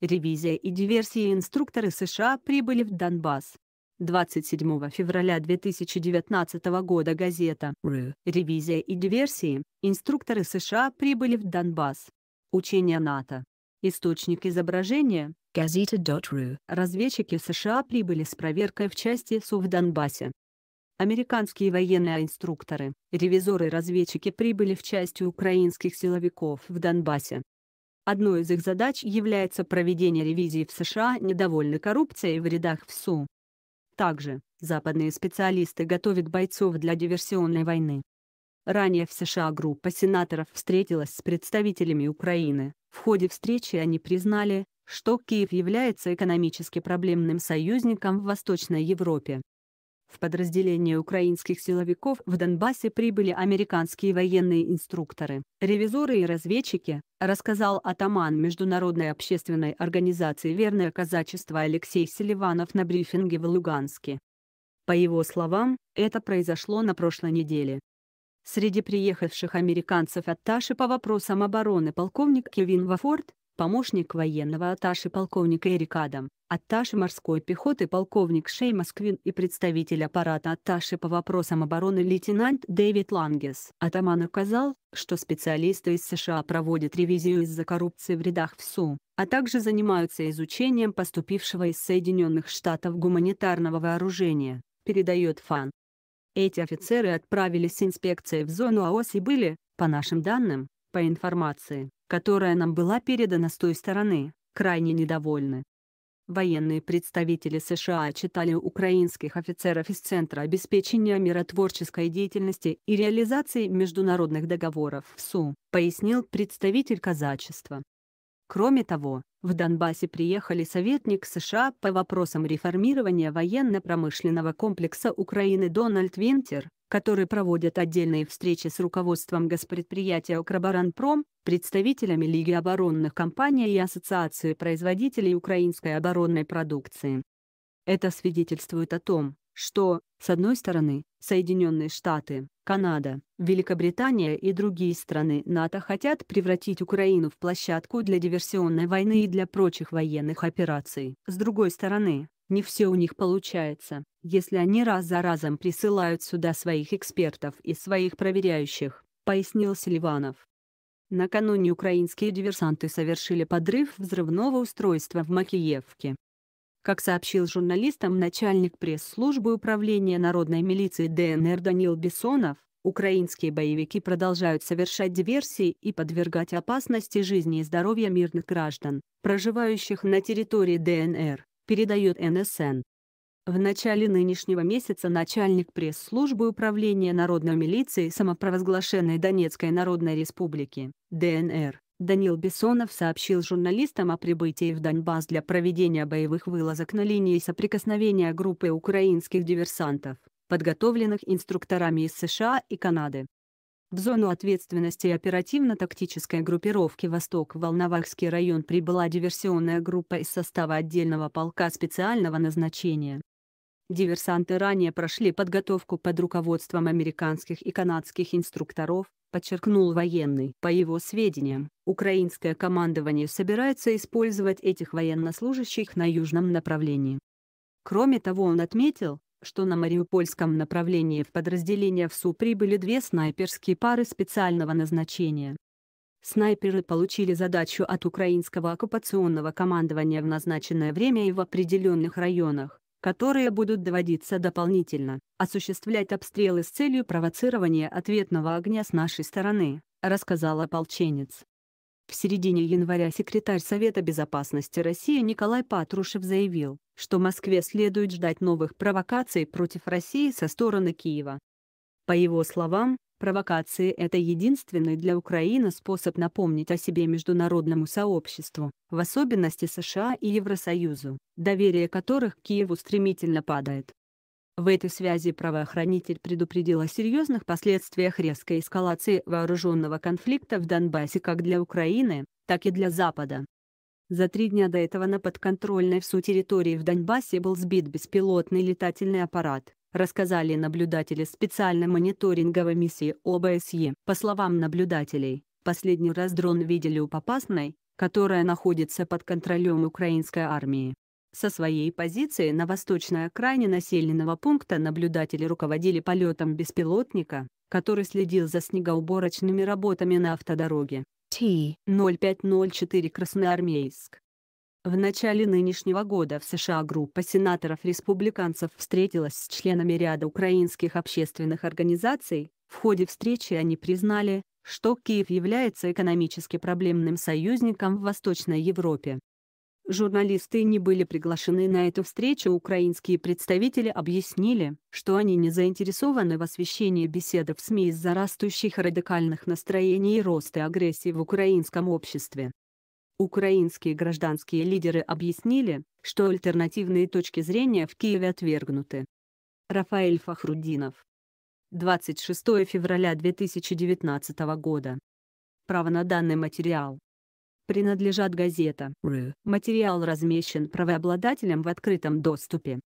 Ревизия и диверсии инструкторы США прибыли в Донбасс. 27 февраля 2019 года газета. Ревизия и диверсии. Инструкторы США прибыли в Донбасс. Учения НАТО. Источник изображения. Gazeta.ru. Разведчики США прибыли с проверкой в части СУ в Донбассе. Американские военные инструкторы, ревизоры и разведчики прибыли в части украинских силовиков в Донбассе. Одной из их задач является проведение ревизии в США недовольны коррупцией в рядах ВСУ. Также, западные специалисты готовят бойцов для диверсионной войны. Ранее в США группа сенаторов встретилась с представителями Украины. В ходе встречи они признали, что Киев является экономически проблемным союзником в Восточной Европе. В подразделение украинских силовиков в Донбассе прибыли американские военные инструкторы, ревизоры и разведчики, рассказал атаман Международной общественной организации «Верное казачество» Алексей Селиванов на брифинге в Луганске. По его словам, это произошло на прошлой неделе. Среди приехавших американцев атташи по вопросам обороны полковник Кевин Вафорд, помощник военного атташи полковник Эрик Адам, атташи морской пехоты полковник Шеймас Квин и представитель аппарата атташи по вопросам обороны лейтенант Дэвид Лангес. Атаман указал, что специалисты из США проводят ревизию из-за коррупции в рядах ВСУ, а также занимаются изучением поступившего из Соединенных Штатов гуманитарного вооружения, передает ФАН. Эти офицеры отправились с инспекцией в зону АОС и были, по нашим данным, по информации, которая нам была передана с той стороны, крайне недовольны. Военные представители США читали украинских офицеров из Центра обеспечения миротворческой деятельности и реализации международных договоров СУ, пояснил представитель казачества. Кроме того, в Донбассе приехали советник США по вопросам реформирования военно-промышленного комплекса Украины Дональд Винтер, который проводит отдельные встречи с руководством госпредприятия «Укроборонпром», представителями Лиги оборонных компаний и Ассоциации производителей украинской оборонной продукции. Это свидетельствует о том, что, с одной стороны, Соединенные Штаты, Канада, Великобритания и другие страны НАТО хотят превратить Украину в площадку для диверсионной войны и для прочих военных операций. С другой стороны, не все у них получается, если они раз за разом присылают сюда своих экспертов и своих проверяющих, пояснил Селиванов. Накануне украинские диверсанты совершили подрыв взрывного устройства в Макиевке. Как сообщил журналистам начальник пресс-службы Управления народной милиции ДНР Данил Бессонов, украинские боевики продолжают совершать диверсии и подвергать опасности жизни и здоровья мирных граждан, проживающих на территории ДНР передает НСН. В начале нынешнего месяца начальник пресс-службы Управления народной милиции самопровозглашенной Донецкой Народной Республики, ДНР, Данил Бессонов сообщил журналистам о прибытии в Донбасс для проведения боевых вылазок на линии соприкосновения группы украинских диверсантов, подготовленных инструкторами из США и Канады. В зону ответственности оперативно-тактической группировки «Восток» Волновахский район прибыла диверсионная группа из состава отдельного полка специального назначения. Диверсанты ранее прошли подготовку под руководством американских и канадских инструкторов, подчеркнул военный. По его сведениям, украинское командование собирается использовать этих военнослужащих на южном направлении. Кроме того он отметил, что на Мариупольском направлении в подразделение ВСУ прибыли две снайперские пары специального назначения. Снайперы получили задачу от украинского оккупационного командования в назначенное время и в определенных районах, которые будут доводиться дополнительно, осуществлять обстрелы с целью провоцирования ответного огня с нашей стороны, рассказал ополченец. В середине января секретарь Совета безопасности России Николай Патрушев заявил, что Москве следует ждать новых провокаций против России со стороны Киева. По его словам, провокации – это единственный для Украины способ напомнить о себе международному сообществу, в особенности США и Евросоюзу, доверие которых Киеву стремительно падает. В этой связи правоохранитель предупредил о серьезных последствиях резкой эскалации вооруженного конфликта в Донбассе как для Украины, так и для Запада. За три дня до этого на подконтрольной всю территории в Донбассе был сбит беспилотный летательный аппарат, рассказали наблюдатели специальной мониторинговой миссии ОБСЕ. По словам наблюдателей, последний раз дрон видели у Попасной, которая находится под контролем украинской армии. Со своей позиции на восточной окраине населенного пункта наблюдатели руководили полетом беспилотника, который следил за снегоуборочными работами на автодороге. Т-0504 Красноармейск. В начале нынешнего года в США группа сенаторов-республиканцев встретилась с членами ряда украинских общественных организаций. В ходе встречи они признали, что Киев является экономически проблемным союзником в Восточной Европе. Журналисты не были приглашены на эту встречу. Украинские представители объяснили, что они не заинтересованы в освещении беседы в СМИ из-за растущих радикальных настроений и роста агрессии в украинском обществе. Украинские гражданские лидеры объяснили, что альтернативные точки зрения в Киеве отвергнуты. Рафаэль Фахрудинов. 26 февраля 2019 года. Право на данный материал принадлежат газета. Материал размещен правообладателем в открытом доступе.